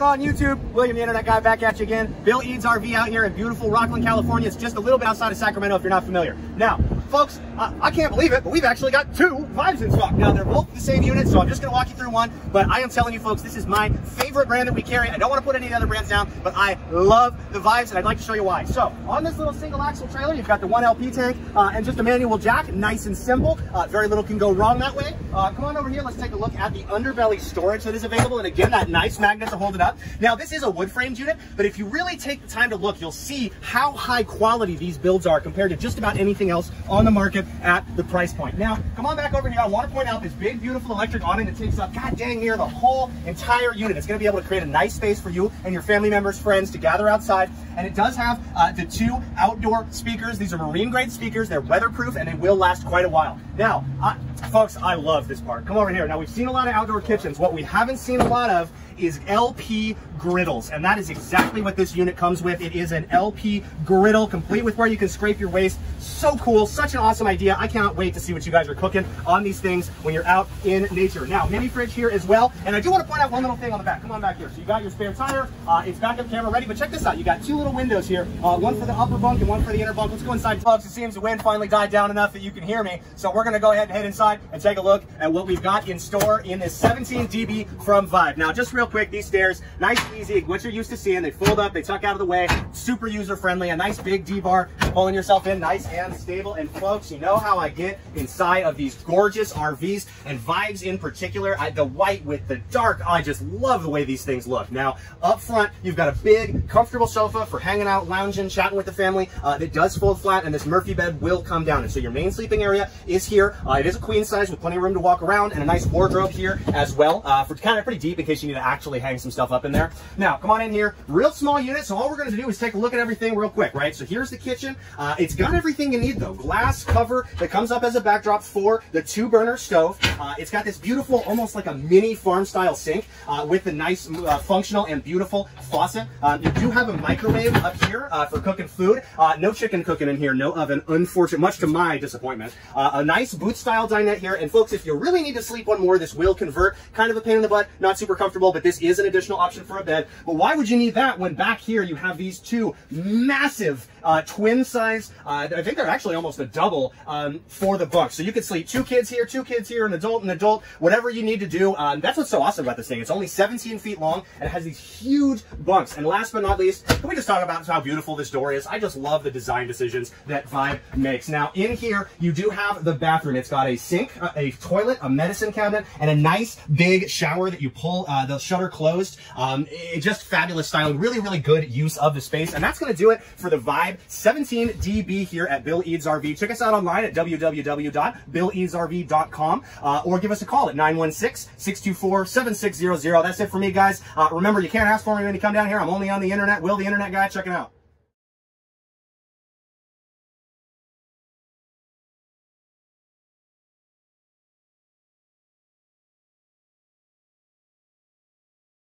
going on YouTube? William the Internet Guy back at you again. Bill Eads RV out here in beautiful Rocklin, California. It's just a little bit outside of Sacramento if you're not familiar. Now, folks, I, I can't believe it, but we've actually got two Vibes in stock. Now, they're both the same unit, so I'm just going to walk you through one. But I am telling you folks, this is my favorite brand that we carry. I don't want to put any other brands down, but I love the Vibes, and I'd like to show you why. So, on this little single axle trailer, you've got the one LP tank uh, and just a manual jack. Nice and simple. Uh, very little can go wrong that way. Uh, come on over here. Let's take a look at the underbelly storage that is available. And again, that nice magnet to hold it up. Now, this is a wood framed unit, but if you really take the time to look, you'll see how high quality these builds are compared to just about anything else on the market at the price point. Now, come on back over here. I want to point out this big, beautiful electric awning that takes up, god dang near the whole entire unit. It's going to be able to create a nice space for you and your family members, friends to gather outside. And it does have uh, the two outdoor speakers. These are marine grade speakers. They're weatherproof and they will last quite a while. Now, I, folks, I love this part. Come over here. Now, we've seen a lot of outdoor kitchens. What we haven't seen a lot of is LP griddles. And that is exactly what this unit comes with. It is an LP griddle, complete with where you can scrape your waste. So cool, such an awesome idea. I cannot wait to see what you guys are cooking on these things when you're out in nature. Now, mini fridge here as well. And I do want to point out one little thing on the back. Come on back here. So you got your spare tire. Uh, it's backup camera ready, but check this out. You got two little windows here, uh, one for the upper bunk and one for the inner bunk. Let's go inside. It seems the wind finally died down enough that you can hear me. So we're going to go ahead and head inside and take a look at what we've got in store in this 17 DB from Vibe. Now, just real quick, these stairs, nice, easy, what you're used to seeing. They fold up, they tuck out of the way, super user-friendly, a nice big D-bar, pulling yourself in, nice and stable. And folks, you know how I get inside of these gorgeous RVs and vibes in particular, I, the white with the dark, I just love the way these things look. Now, up front, you've got a big, comfortable sofa for hanging out, lounging, chatting with the family. Uh, it does fold flat, and this Murphy bed will come down. And so your main sleeping area is here. Uh, it is a queen size with plenty of room to walk around, and a nice wardrobe here as well, uh, for kind of pretty deep in case you need to actually hang some stuff up in there. Now, come on in here. Real small unit, so all we're going to do is take a look at everything real quick, right? So here's the kitchen. Uh, it's got everything you need, though. Glass cover that comes up as a backdrop for the two-burner stove. Uh, it's got this beautiful, almost like a mini farm-style sink uh, with the nice, uh, functional and beautiful faucet. Um, you do have a microwave up here uh, for cooking food. Uh, no chicken cooking in here, no oven, unfortunate, much to my disappointment. a nice boot-style dinette here, and folks, if you really need to sleep one more, this will convert. Kind of a pain in the butt, not super comfortable, but this is an additional option for a bed. But why would you need that when back here you have these two massive twin size. Uh, I think they're actually almost a double um, for the book. So you could sleep two kids here, two kids here, an adult, an adult, whatever you need to do. Um, that's what's so awesome about this thing. It's only 17 feet long and it has these huge bunks. And last but not least, can we just talk about how beautiful this door is? I just love the design decisions that Vibe makes. Now in here, you do have the bathroom. It's got a sink, uh, a toilet, a medicine cabinet, and a nice big shower that you pull uh, the shutter closed. Um, it, just fabulous styling, really, really good use of the space. And that's gonna do it for the Vibe 17 DB here at Bill Eads RV. Check us out online at www.billeadsrv.com uh, or give us a call at 916-624-7600. That's it for me, guys. Uh, remember, you can't ask for me when you come down here. I'm only on the internet. Will the internet guy. Check it out.